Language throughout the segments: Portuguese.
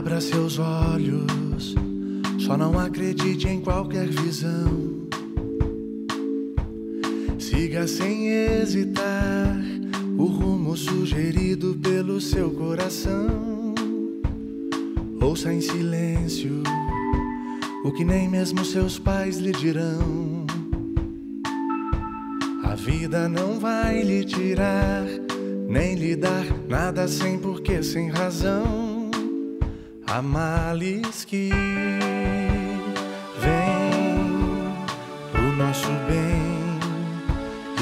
Abra seus olhos, só não acredite em qualquer visão. Siga sem hesitar o rumo sugerido pelo seu coração. Ouça em silêncio o que nem mesmo seus pais lhe dirão. A vida não vai lhe tirar, nem lhe dar nada sem porquê, sem razão. Há males que vêm pro nosso bem,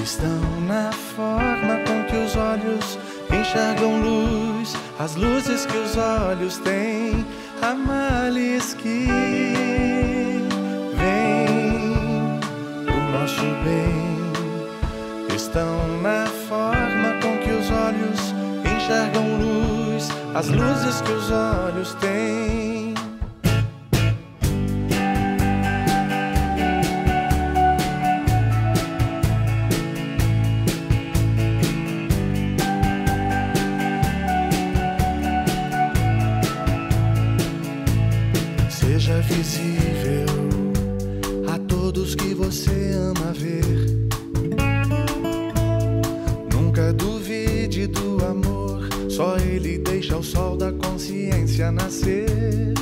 estão na forma com que os olhos enxergam luz, as luzes que os olhos têm. Há males que vêm pro nosso bem, estão na forma com que os olhos enxergam luz, as luzes que os olhos têm. Seja visível a todos que você ama ver. Nunca duvide do amor, só ele da consciência nascer.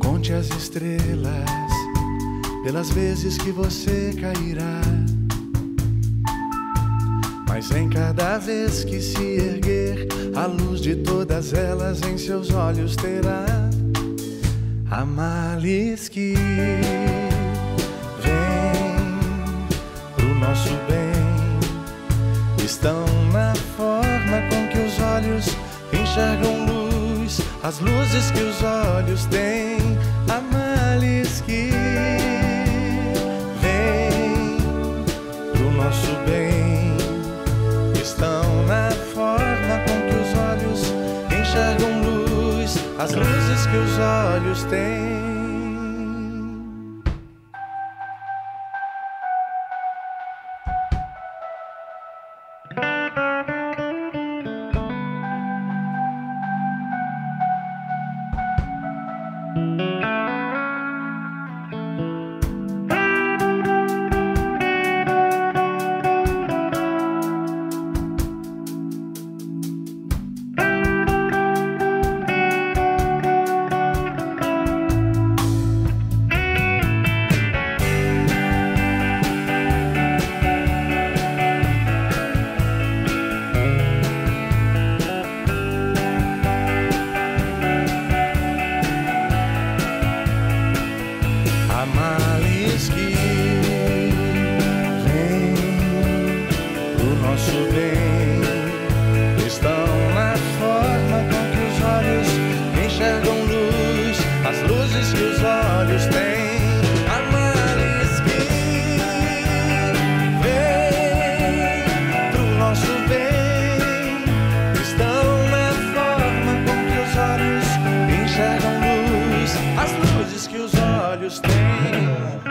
Conte as estrelas pelas vezes que você cairá. Mas em cada vez que se erguer, a luz de todas elas em seus olhos terá. Há males que vêm pro nosso bem, estão na forma com que os olhos enxergam luz, as luzes que os olhos têm. Há males que vêm pro nosso bem, estão na forma com que os olhos enxergam luz, as luzes que os olhos têm. Hum.